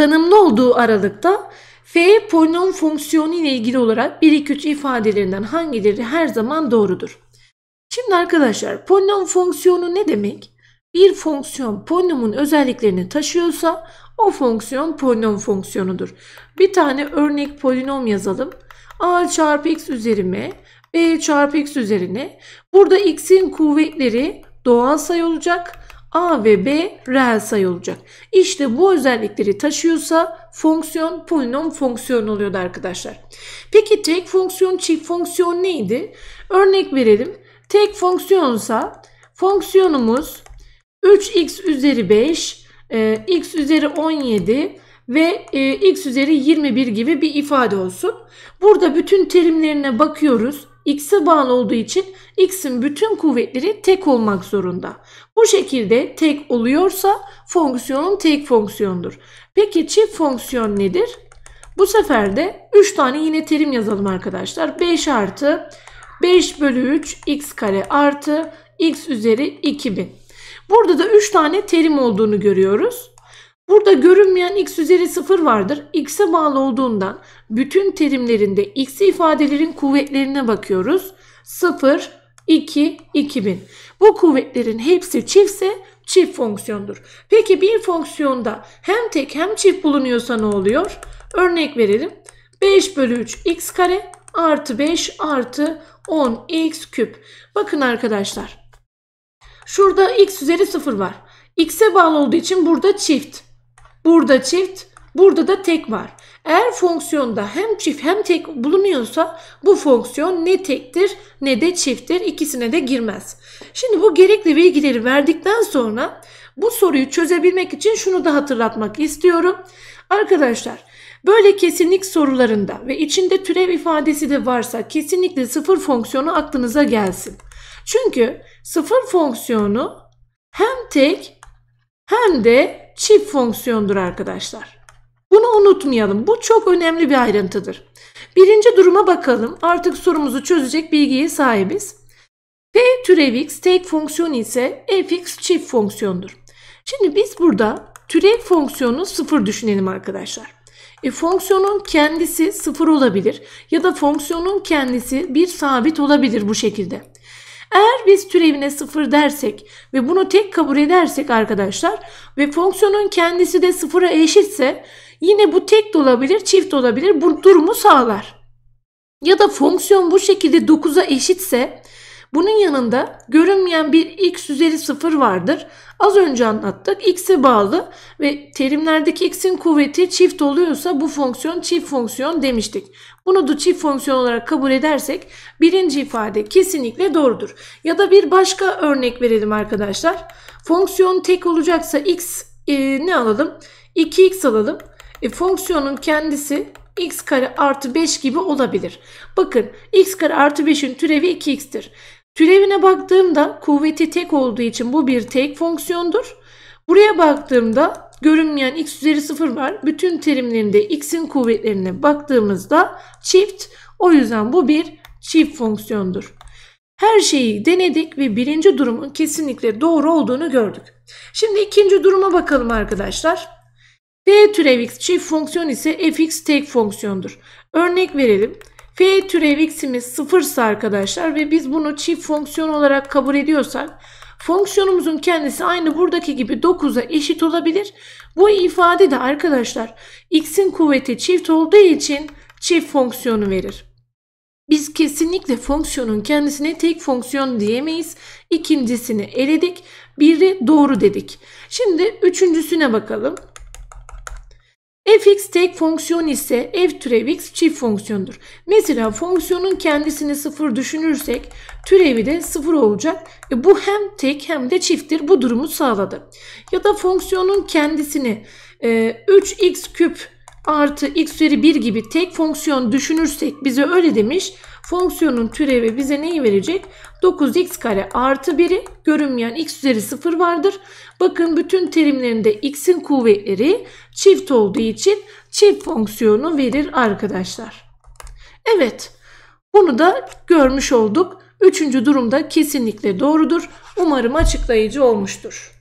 tanımlı olduğu aralıkta f polinom fonksiyonu ile ilgili olarak 1 2 3 ifadelerinden hangileri her zaman doğrudur? Şimdi arkadaşlar polinom fonksiyonu ne demek? Bir fonksiyon polinomun özelliklerini taşıyorsa o fonksiyon polinom fonksiyonudur. Bir tane örnek polinom yazalım. a çarpı x üzeri m, b çarpı x üzerine. Burada x'in kuvvetleri doğal sayı olacak. A ve B reel sayı olacak. İşte bu özellikleri taşıyorsa fonksiyon polinom fonksiyon oluyordu arkadaşlar. Peki tek fonksiyon çift fonksiyon neydi? Örnek verelim. Tek fonksiyonsa fonksiyonumuz 3x üzeri 5, e, x üzeri 17 ve e, x üzeri 21 gibi bir ifade olsun. Burada bütün terimlerine bakıyoruz. X'e bağlı olduğu için x'in bütün kuvvetleri tek olmak zorunda. Bu şekilde tek oluyorsa fonksiyonun tek fonksiyondur. Peki çift fonksiyon nedir? Bu sefer de 3 tane yine terim yazalım arkadaşlar. 5 artı 5 bölü 3 x kare artı x üzeri 2000. Burada da 3 tane terim olduğunu görüyoruz. Burada görünmeyen x üzeri 0 vardır. x'e bağlı olduğundan bütün terimlerinde x ifadelerin kuvvetlerine bakıyoruz. 0, 2, 2000. Bu kuvvetlerin hepsi çiftse çift fonksiyondur. Peki bir fonksiyonda hem tek hem çift bulunuyorsa ne oluyor? Örnek verelim. 5 bölü 3 x kare artı 5 artı 10 x küp. Bakın arkadaşlar. Şurada x üzeri 0 var. x'e bağlı olduğu için burada çift. Burada çift, burada da tek var. Eğer fonksiyonda hem çift hem tek bulunuyorsa bu fonksiyon ne tektir ne de çifttir. İkisine de girmez. Şimdi bu gerekli bilgileri verdikten sonra bu soruyu çözebilmek için şunu da hatırlatmak istiyorum. Arkadaşlar böyle kesinlik sorularında ve içinde türev ifadesi de varsa kesinlikle sıfır fonksiyonu aklınıza gelsin. Çünkü sıfır fonksiyonu hem tek hem de çift fonksiyondur arkadaşlar. Bunu unutmayalım. Bu çok önemli bir ayrıntıdır. Birinci duruma bakalım. Artık sorumuzu çözecek bilgiye sahibiz. P türev x tek fonksiyon ise fx çift fonksiyondur. Şimdi biz burada türev fonksiyonu sıfır düşünelim arkadaşlar. E, fonksiyonun kendisi sıfır olabilir ya da fonksiyonun kendisi bir sabit olabilir bu şekilde. Biz türevine sıfır dersek ve bunu tek kabul edersek arkadaşlar ve fonksiyonun kendisi de sıfıra eşitse yine bu tek de olabilir çift olabilir bu durumu sağlar. Ya da fonksiyon bu şekilde 9'a eşitse bunun yanında görünmeyen bir x üzeri 0 vardır. Az önce anlattık. x'e bağlı ve terimlerdeki x'in kuvveti çift oluyorsa bu fonksiyon çift fonksiyon demiştik. Bunu da çift fonksiyon olarak kabul edersek birinci ifade kesinlikle doğrudur. Ya da bir başka örnek verelim arkadaşlar. Fonksiyon tek olacaksa x e, ne alalım? 2x alalım. E, fonksiyonun kendisi x kare artı 5 gibi olabilir. Bakın x kare artı 5'in türevi 2x'tir. Türevine baktığımda kuvveti tek olduğu için bu bir tek fonksiyondur. Buraya baktığımda görünmeyen x üzeri 0 var. Bütün terimlerinde x'in kuvvetlerine baktığımızda çift. O yüzden bu bir çift fonksiyondur. Her şeyi denedik ve birinci durumun kesinlikle doğru olduğunu gördük. Şimdi ikinci duruma bakalım arkadaşlar. F türev x çift fonksiyon ise fx tek fonksiyondur. Örnek verelim. F türev x'imiz sıfırsa arkadaşlar ve biz bunu çift fonksiyon olarak kabul ediyorsak fonksiyonumuzun kendisi aynı buradaki gibi 9'a eşit olabilir. Bu ifade de arkadaşlar x'in kuvveti çift olduğu için çift fonksiyonu verir. Biz kesinlikle fonksiyonun kendisine tek fonksiyon diyemeyiz. İkincisini eledik. Biri doğru dedik. Şimdi üçüncüsüne bakalım fx tek fonksiyon ise f türev x çift fonksiyondur. Mesela fonksiyonun kendisini sıfır düşünürsek türevi de sıfır olacak. E bu hem tek hem de çifttir. Bu durumu sağladı. Ya da fonksiyonun kendisini e, 3x küp artı x üzeri 1 gibi tek fonksiyon düşünürsek bize öyle demiş. Fonksiyonun türevi bize neyi verecek? 9x kare artı 1'i görünmeyen x üzeri 0 vardır. Bakın bütün terimlerinde x'in kuvvetleri çift olduğu için çift fonksiyonu verir arkadaşlar. Evet bunu da görmüş olduk. Üçüncü durumda kesinlikle doğrudur. Umarım açıklayıcı olmuştur.